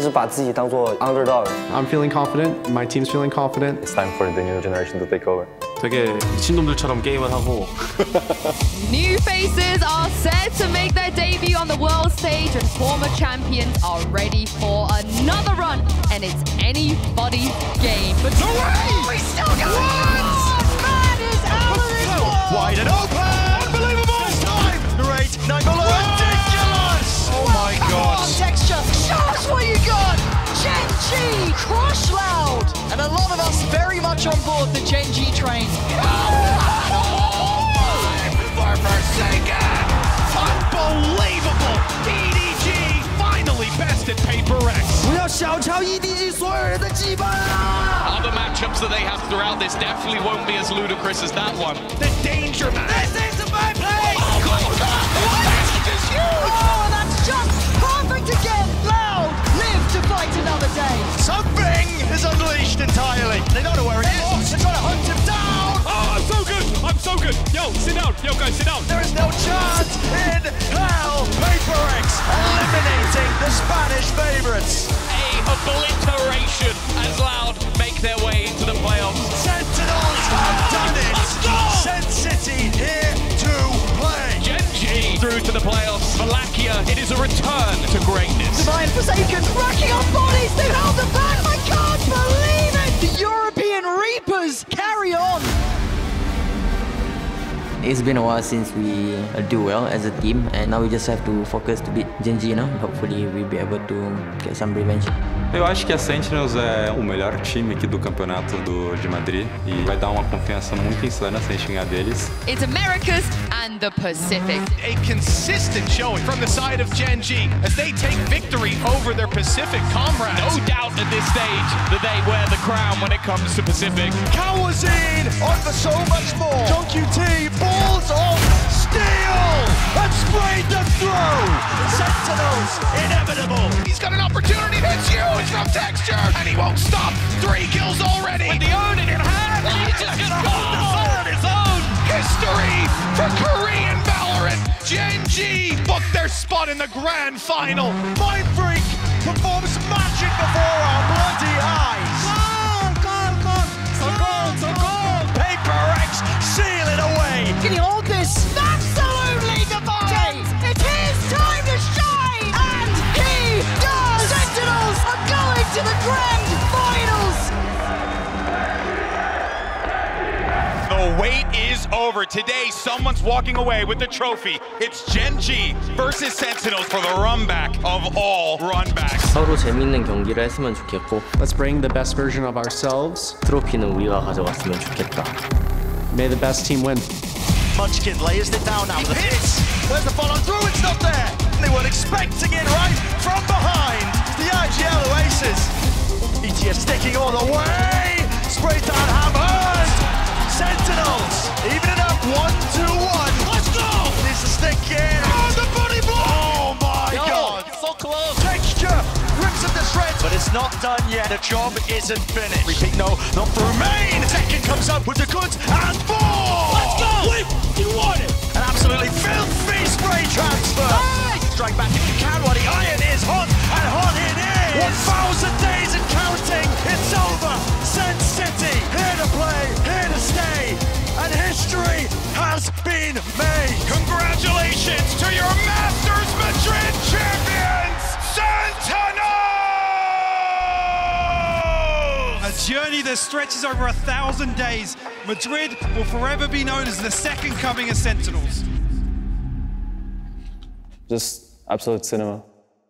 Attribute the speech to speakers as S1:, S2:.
S1: 直把自己当做 underdog。
S2: I'm feeling confident. My team's feeling confident.
S1: It's time for the new generation to take over.
S3: 되게 미친놈들처럼 게임을 하고
S4: New faces are set to make their debut on the world stage, and former champions are ready for another run. And it's anybody's game. But
S5: We still got one! board the Gen G train. For Forsaken! Unbelievable! EDG finally bested Paper Rex.
S6: 不要小瞧 EDG 所有人的羁绊啊
S7: ！Other matchups that they have throughout this definitely won't be as ludicrous as that one.
S5: The danger match. The Spanish favorites!
S7: A obliteration as Loud make their way into the playoffs.
S5: Sentinels have done it! Sen City here to play!
S7: Gen G through to the playoffs. Valakia, it is a return to greatness.
S5: Divine Forsaken racking up bodies! They've held them back! I can't believe it! The European Reapers carry on!
S8: It's been a while since we uh, do well as a team, and now we just have to focus to beat Genji now. Hopefully, we'll be able to get some revenge.
S9: Eu acho que a Sentinels é o melhor time aqui do campeonato do, de Madrid e vai dar uma confiança muito insana se a gente ganhar deles.
S4: it's Americas and the Pacific.
S5: A consistent showing from the side of Gen G as they take victory over their Pacific comrades.
S7: No doubt at this stage that they wear the crown when it comes to Pacific.
S5: Kawazine on for so much more. John QT balls of steel and sprayed them through. Sentinels inevitable. He's got an opportunity that's huge from Texture, and he won't stop. Three kills already.
S7: With the own in hand, oh, he's just gonna hold the sun on his own.
S5: History for Korean Valorant. Gen G booked their spot in the grand final. Mind Freak performs magic before our bloody eyes. The
S7: wait is over. Today, someone's walking away with the trophy. It's Gen G versus Sentinels for the runback of all runbacks.
S8: 서로 재밌는 경기를 했으면 좋겠고
S2: Let's bring the best version of ourselves.
S8: 트로피는 우리가 가져갔으면 좋겠다.
S2: May the best team win.
S5: Munchkin layers it down now. The hits! Where's the follow through? It's not there! They weren't expecting it right from behind. The IGL Oasis. ETS sticking all the way.
S7: So close.
S5: Texture rips at the shreds, but it's not done yet. The job isn't finished. Repeat, no, not through main. Zekken comes up with the goods and more. Let's go! Wait, you want it? An absolutely filthy spray transfer. Strike back if you can while the iron is hot, and hot it is. 1,000 days and counting. It's over. Sen City here to play, here to stay, and history has been made. Congratulations to your Masters
S10: that stretches over a thousand days. Madrid will forever be known as the second coming of Sentinels.
S1: Just absolute cinema.